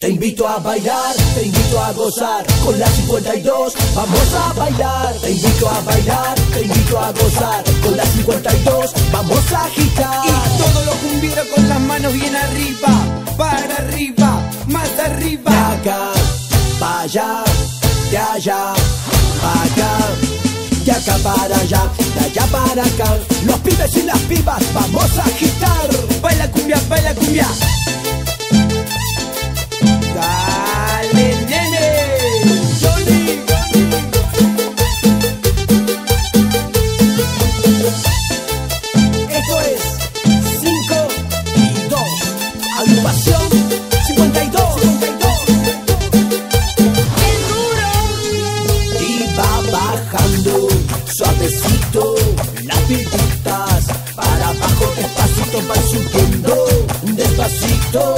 Te invito a bailar, te invito a gozar, con la 52 vamos a bailar. Te invito a bailar, te invito a gozar, con la 52 vamos a agitar. Y todo lo cumbiero con las manos bien arriba, para arriba, más arriba. De acá, para allá, de allá, para acá, de acá para allá, de allá para acá. Los pibes y las pibas vamos a agitar. Baila cumbia, baila cumbia. Agrupación 52. Y va bajando suavecito las pipitas para abajo despacito van subiendo despacito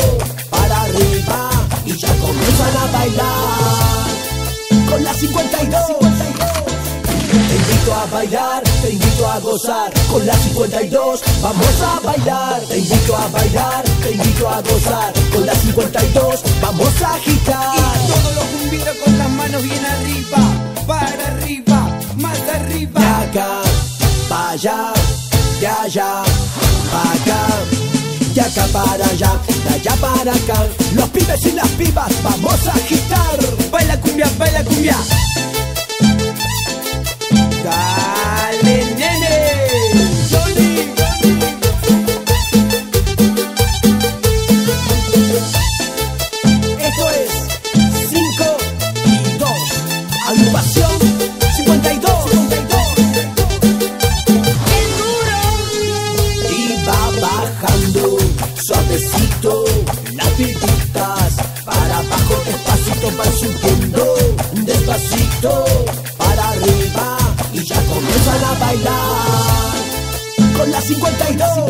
para arriba y ya comienzan a bailar. Con la 52. Te invito a bailar, te invito a gozar. Con la 52 vamos a bailar Te invito a bailar, te invito a gozar. Con la 52 vamos a agitar. Y todo lo cumbiero con las manos bien arriba, para arriba, más De arriba. acá, para allá, de allá, para acá. De acá para allá, de allá para acá. Los pibes y las pibas suavecito las pipitas Para abajo despacito van subiendo Despacito para arriba Y ya comienzan a bailar. Con la 52